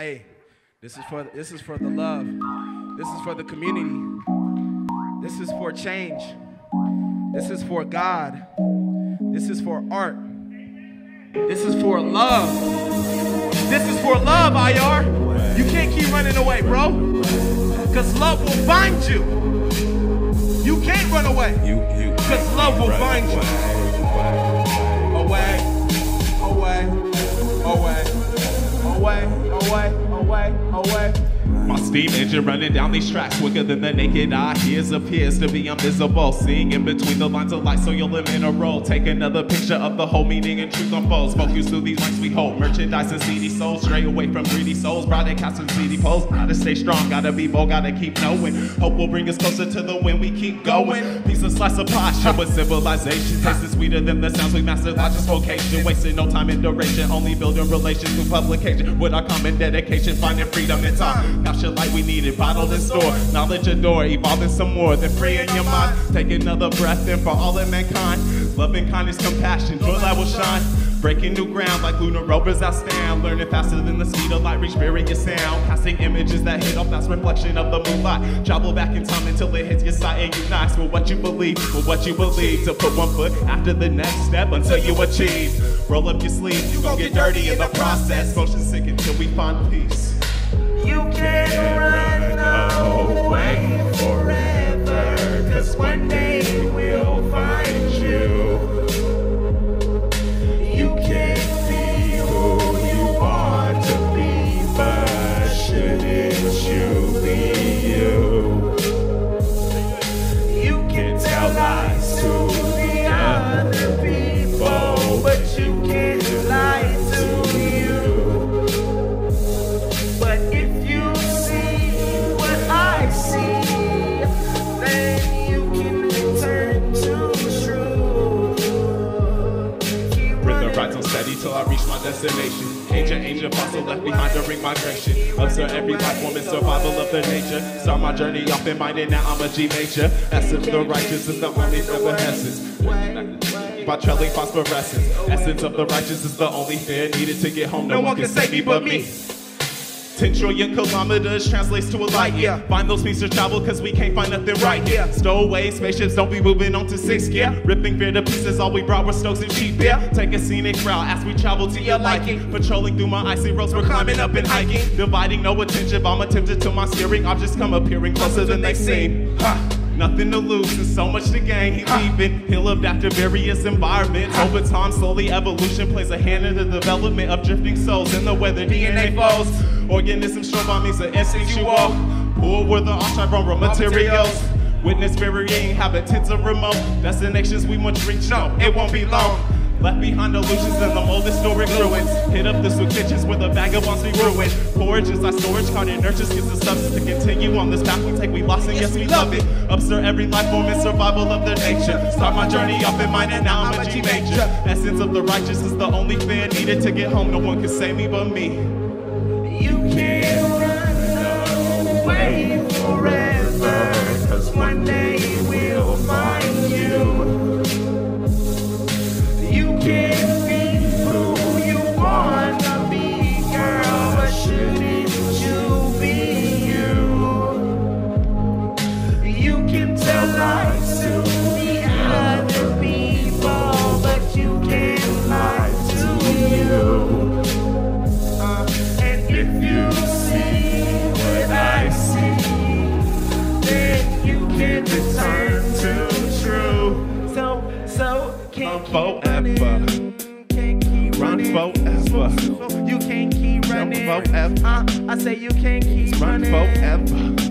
Hey, this is for this is for the love. This is for the community. This is for change. This is for God. This is for art. This is for love. This is for love, IR. You can't keep running away, bro. Because love will find you. You can't run away. Because love will find you. Steam engine running down these tracks quicker than the naked eye. Here's appears to be invisible. Seeing in between the lines of light, so you'll live in a roll. Take another picture of the whole meaning and truth unfolds. Focus through these ranks we hold. Merchandise and CD souls, stray away from greedy souls. Broadcast and CD poles. Gotta stay strong, gotta be bold, gotta keep knowing. Hope will bring us closer to the win. We keep going. Piece of slice of pie, show us civilization. Tastes sweeter than the sounds we mastered. Logic's vocation, wasting no time in duration. Only building relations through publication. With our common dedication, finding freedom in time. Capture light we needed, bottled and store. Knowledge adore, evolving some more than free in your mind. Take another breath in for all of mankind. Loving kindness, compassion, joy light will shine. Breaking new ground like lunar rovers outstand. Learning faster than the speed of light, reach your sound. Casting images that hit off that's reflection of the moonlight. Travel back in time until it hits your sight and unites with what you believe, with what you believe. To put one foot after the next step until you achieve. Roll up your sleeves, you gon' get dirty in the process. Motion sick until we find peace. You steady till I reach my destination. Ancient angel fossil left behind during migration. Observe every form and survival of their nature. Start my journey off in mind and now I'm a G major. Essence the righteous is the only ever essence. By trailing phosphorescence. Essence of the righteous is the only fear needed to get home. No, one can save me but me. 10 trillion kilometers translates to a light year. Find those pieces of travel cause we can't find nothing right here. Stowaway spaceships don't be moving on to six gear. Ripping fear to pieces, all we brought were stokes and cheap beer. Take a scenic route as we travel to your liking. Patrolling through my icy roads, we're climbing up and hiking. Dividing no attention, bomb attempted to my steering. Objects come appearing closer than they seem. Ha! Nothing to lose and so much to gain. He leaving, he lived after various environments. Over time, slowly evolution plays a hand in the development of drifting souls in the weather DNA flows. Organisms show by means of instinctual. Poor were the archive raw materials. Witness varying habitats of remote destinations we must reach. No, it won't be long. Left behind illusions and the old historic ruins. Hit up the sweet kitchens where the vagabonds be ruined. Porridge is our storage card and nurtures gives the substance to continue on this path we take. We lost and yes, we love it. Observe every life form and survival of their nature. Start my journey off in mind and now I'm a G major. Essence of the righteous is the only fear needed to get home. No one can save me but me. Forever. You can't keep running. forever. Uh, I say you can't keep Run running. forever.